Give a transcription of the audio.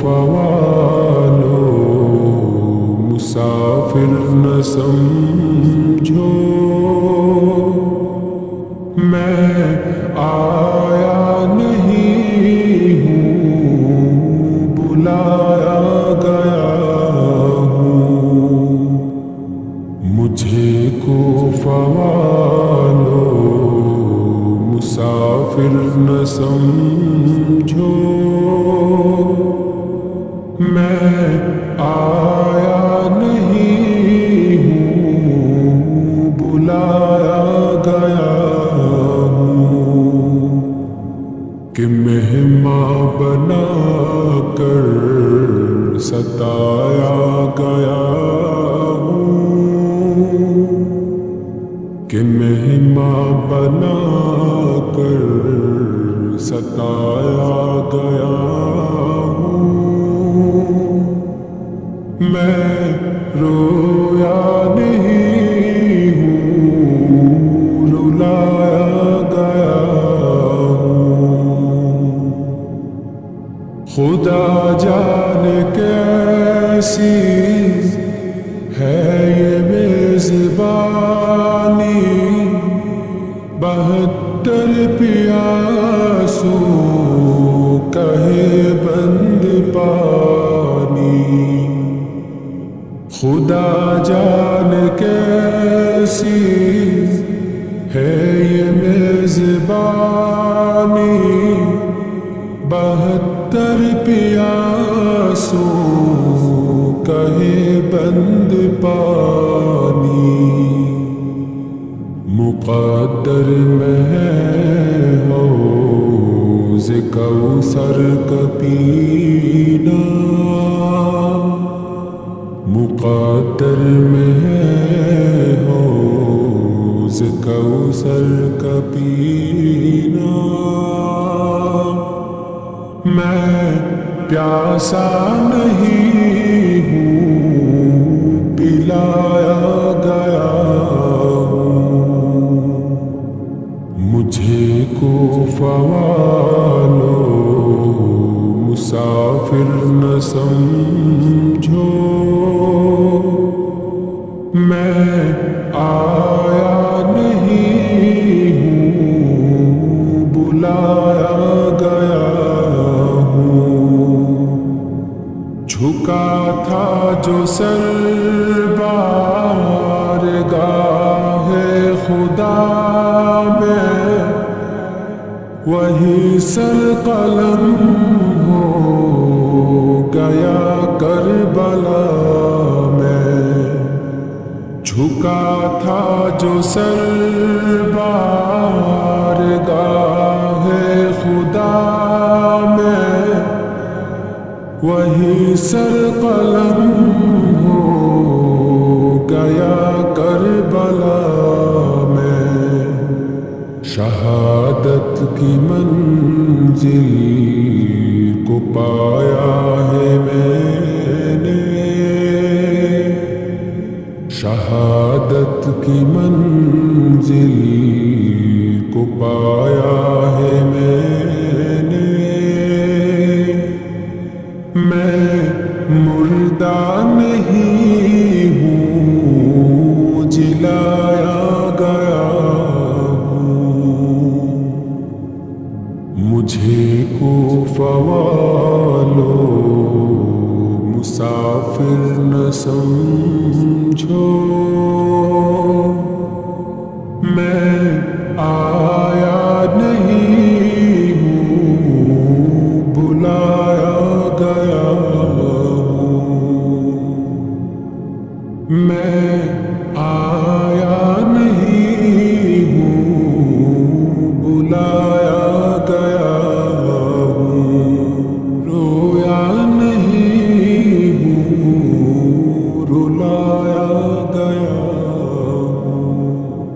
فوالو مسافر نہ سمجھو۔ میں آیا نہیں ہوں، بلایا گیا ہوں۔ مجھے کو فوالو مسافر نہ سمجھو۔ کہ مہماں بنا کر ستایا گیا ہوں۔ کہ مہماں بنا کر ستایا گیا ہوں۔ میں رویا جان کیسی ہے یہ میزبانی؟ بہتر پیاسو کہے بند پانی۔ خدا جان کیسی ہے یہ میزبانی؟ بہتر پیاسو کہے بند پانی۔ مقدر میں ہو کوثر کپینا۔ مقدر میں ہو کوثر کپینا۔ پیاسا نہیں جھکا تھا جو سر بار گاہ خدا میں، وہی سر قلم ہو گیا کربلا میں۔ جھکا تھا جو سر بار گاہ وہی سر قلم ہو گیا کربلا میں۔ شہادت کی منزل کو پایا ہے میں نے۔ شہادت کی منزل آیا نہیں ہوں بلایا گیا ہوں۔ میں آیا